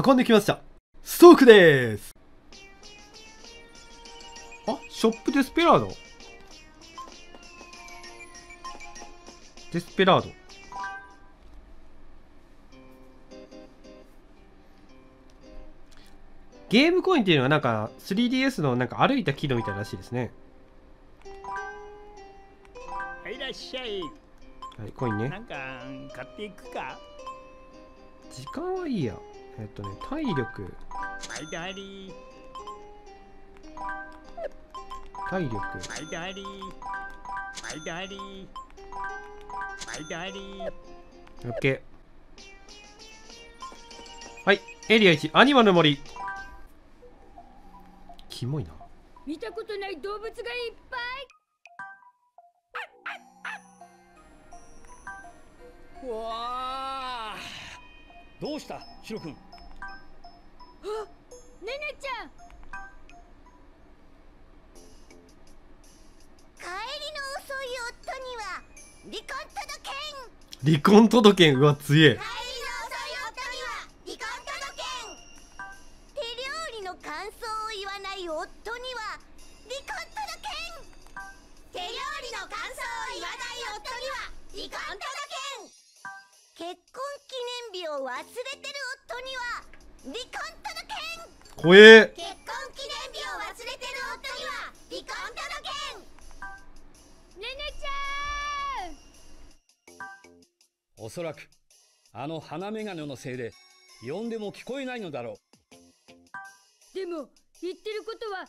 運んできました。ストークです。あショップデスペラード。デスペラード。ゲームコインっていうのはなんか 3DS のなんか歩いた軌道みたいらしいですね。いらっしゃい。はいコインね。なんか買っていくか？時間はいいやえっとね体力。体力。OK はいエリア1アニマルの森。キモいな。見たことない動物がいっぱい。うわあどうした？シロ君ねねちゃん。帰りの遅い夫には離婚届離婚届けん？うわ強えおそらくあの鼻眼鏡のせいで呼んでも聞こえないのだろでも言ってることはい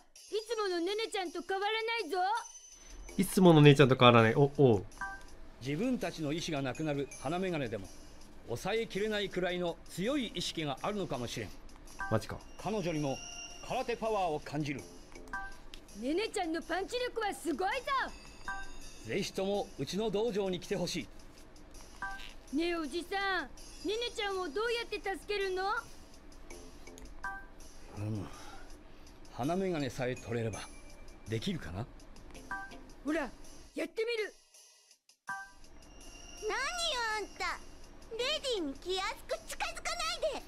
つものねねちゃんと変わらないぞ。いつもの姉ちゃんと変わらない。おおう。う自分たちの意志がなくなる鼻眼鏡でも抑えきれないくらいの強い意識があるのかもしれん。マジか。彼女にも空手パワーを感じる。ねねちゃんのパンチ力はすごいぞ。ぜひともうちの道場に来てほしいねえおじさん。ねねちゃんをどうやって助けるの？うん。鼻眼鏡さえ取れればできるかな？ほらやってみる。何よあんた。レディーに気安く近づかないで。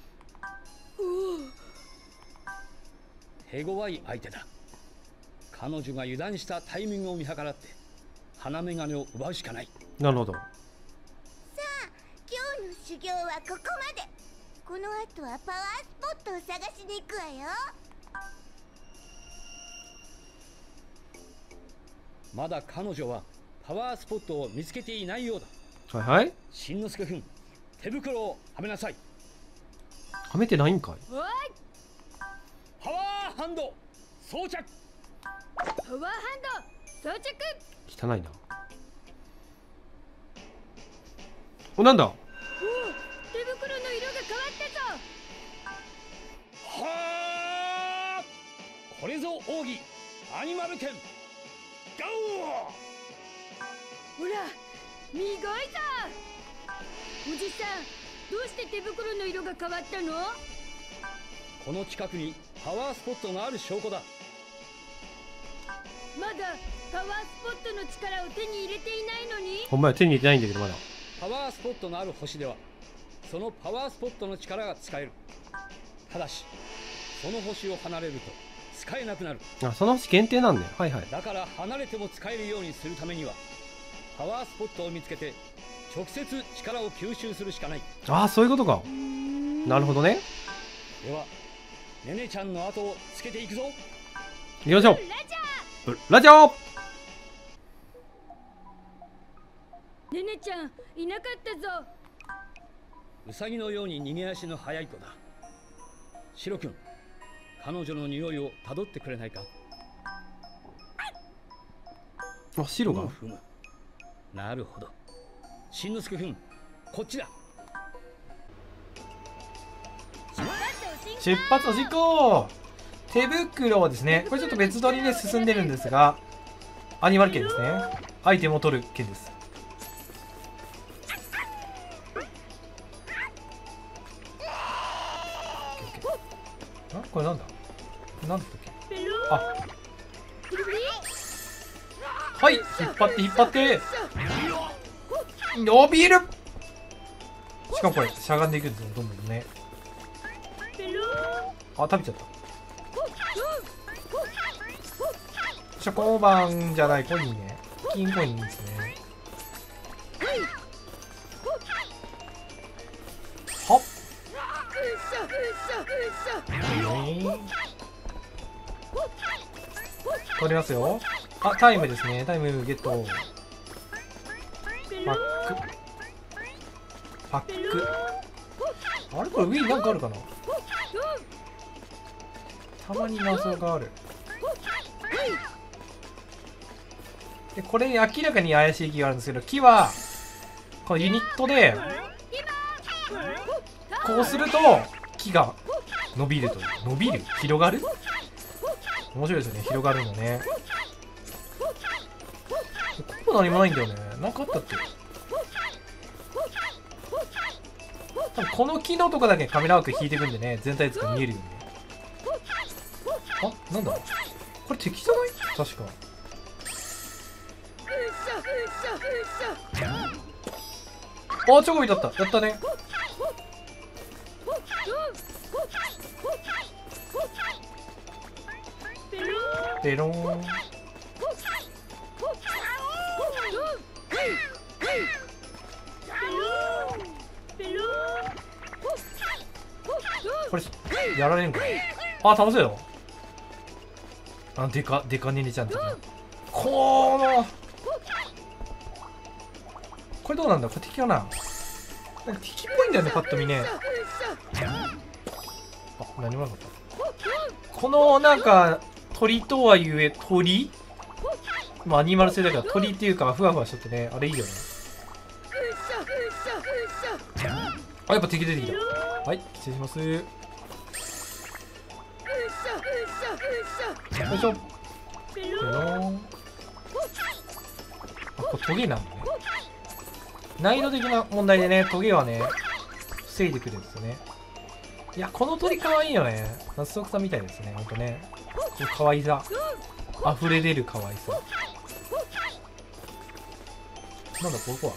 手強い相手だ。彼女が油断したタイミングを見計らって鼻眼鏡を奪うしかない。なるほどさあ今日の修行はここまで。この後はパワースポットを探しに行くわよ。まだ彼女はパワースポットを見つけていないようだ。はいはい。しんのすけくん手袋をはめなさい。はめてないんかい。パワーハンド装着。パワーハンド装着。汚いな。おなんだ？これぞ奥義アニマル剣ガほら見ごいぞおじさんどうして手袋の色が変わったの？オこの近くにパワースポットがある証拠だ。まだパワースポットの力を手に入れていないのに？ほんまや手に入れてないんだけどまだ。パワースポットのある星ではそのパワースポットの力が使える。ただしその星を離れると使えなくなる。あその星限定なんだ。よはいはい。だから離れても使えるようにするためにはパワースポットを見つけて直接力を吸収するしかない。ああそういうことか。なるほどね。ではねねちゃんの後をつけていくぞ。行きましょう。ラジうラジオ。ャーねねちゃんいなかったぞ。ウサギのように逃げ足の速い子だ。シロ君彼女の匂いをたどってくれないか？あ白が？なるほど。しんのすけ君こっちだ。出発を進行手袋はですねこれちょっと別撮りで進んでるんですがアニマル剣ですね。アイテムを取る剣ですあこれなんだ？なんだっけ？あ。はい引っ張って引っ張って。伸びる。しかもこれしゃがんでいくんですねどんどんね。あ食べちゃった。チョコバンじゃないコインね。金コインですね。取りますよ。あタイムですね。タイムゲット。パック。パック。あれ？これ上になんかあるかな？たまに謎がある。でこれ明らかに怪しい木があるんですけど木はこのユニットでこうすると木が伸びると伸びる？広がる？面白いですよね広がるのね。ここ何もないんだよね。なかあったっけ？多分この木のとこだけカメラワーク引いていくんでね全体図が見えるよね。あなんだ？これ敵じゃない？確か。あチョコビだった。やったね。ペロンこれやられんかあ楽しいよ。あでかでかねねちゃん的なこの。これどうなんだ？これ敵かな？なんか敵っぽいんだよねパッと見ね。あ何もなかった。このなんか鳥とはゆえ鳥？まあアニマル性だから鳥っていうかふわふわしとってね。あれいいよね。あやっぱ敵出てきた。はい失礼します。よいしょ。ペロンあこれトゲなんだね。難易度的な問題でねトゲはね防いでくるんですよね。いやこの鳥かわいいよね。夏速さんみたいですねほんとね。この可愛さ。溢れ出る可愛さ。なんだここは？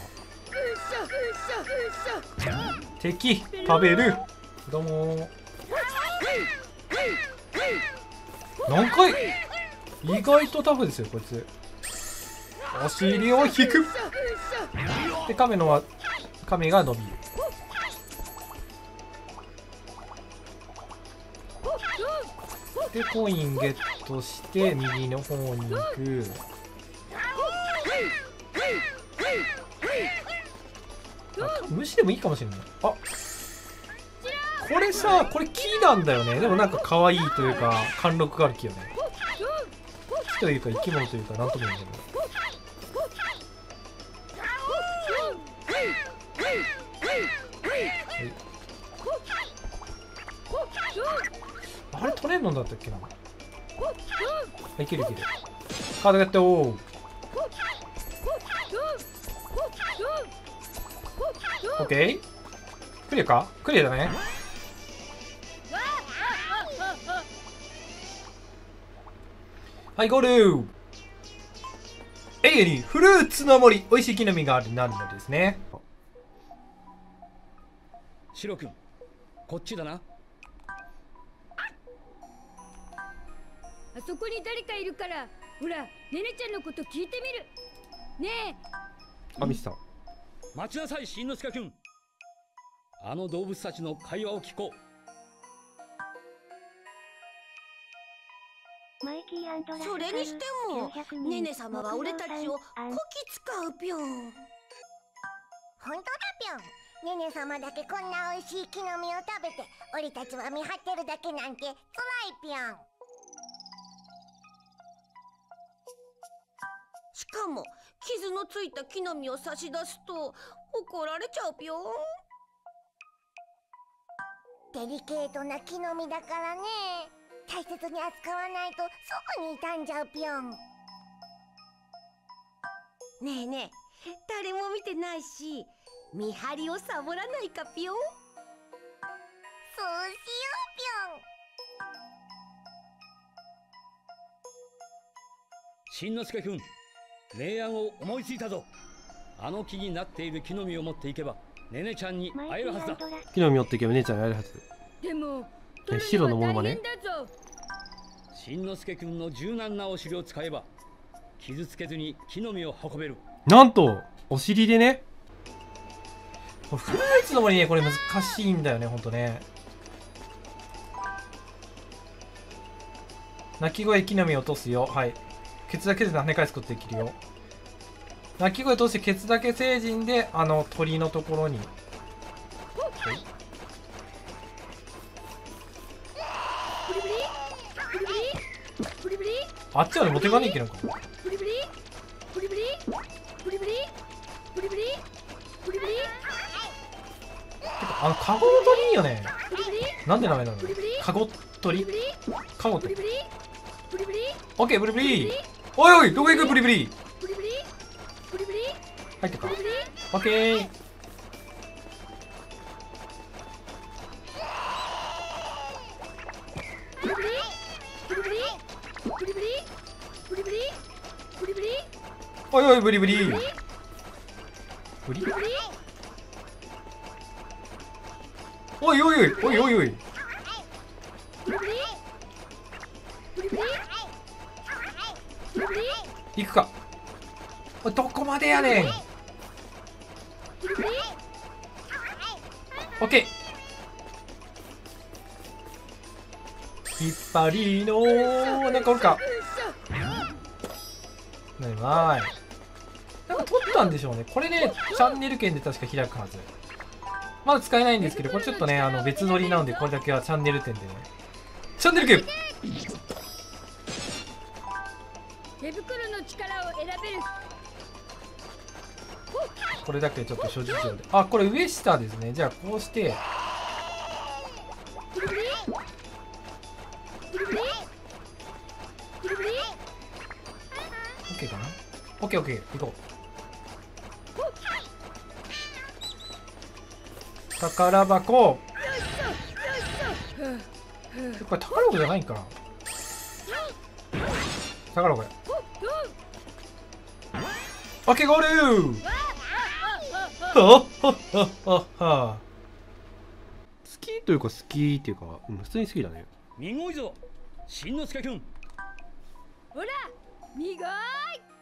敵食べる。どうも。何回？意外とタフですよこいつ。お尻を引く。で亀のは亀が伸びる。でコインゲットして右の方に行く。あ無視でもいいかもしれない。あこれさこれ木なんだよね。でもなんか可愛いというか貫禄がある木よね。木というか生き物というか何とも言うんだけど。れんのだったっけな。あいけるいけるカードゲット。オッケー。クリアか？クリアだね。はいゴール。エリアにフルーツの森。美味しい木の実がある。なるのですね。シロ君こっちだなそこに誰かいるからほらねねちゃんのこと聞いてみる。ねあミスター待ちなさいしんのすけ君。あの動物たちの会話を聞こう。それにしてもねね様は俺たちをこき使うぴょん。本当だぴょん。ねね様だけこんな美味しい木の実を食べて俺たちは見張ってるだけなんて辛いぴょんしかも。傷のついた木の実を差し出すと怒られちゃうぴょん。デリケートな木の実だからね。大切に扱わないとそこに傷んじゃうぴょん。ねえねえ誰も見てないし見張りをサボらないかぴょん。そうしよしんのすけ君明暗を思いついたぞ。あの木になっている木の実を持っていけばねねちゃんに会えるはずだ。木の実持っていけば姉ちゃんやるはず。でもえ白のモノマネ取るのは大変だぞしんのすけくんの柔軟なお尻を使えば傷つけずに木の実を運べる。なんとお尻でね。これフルーツの森ねこれ難しいんだよねほんとね。鳴き声木の実落とすよ。はいケツだけで跳ね返すことできるよ。鳴き声通してケツだけ成人で、あの、鳥のところに。あっちはで持ってかねえけなか。あの、カゴの鳥いいよね。なんで名前なの？カゴ鳥？カゴ鳥。オッケー、ブリブリおいおいどこ行く？ブリブリ。ブリブリ？ブリブリ？入ってかオッケー。ブリブリ？ブリブリ？ブリブリ？ブリブリ？ブリブリおいおいブリブリ。ブリブリ？おいおいおいおいおいおい。ブリブリブリブリ？行くか。どこまでやねん。オッケー。引っ張りのなんかおるか。なにわーい。なんか取ったんでしょうね。これねチャンネル権で確か開くはず。まだ使えないんですけどこれちょっとねあの別撮りなのでこれだけはチャンネル店でね。チャンネル権手袋の力を選べる。これだけちょっと諸事情で。あこれ上下ですね。じゃあこうして。ブリブリブリブリブリブリ OK かな ?OKOK 行こう。宝箱。これ宝箱じゃないんかな？宝箱やおっ OK ゴールはっはっはっはっは。好きというか好きっていうか、うん、普通に好きだね。みごいぞ。しんのすけくん。ほらみごい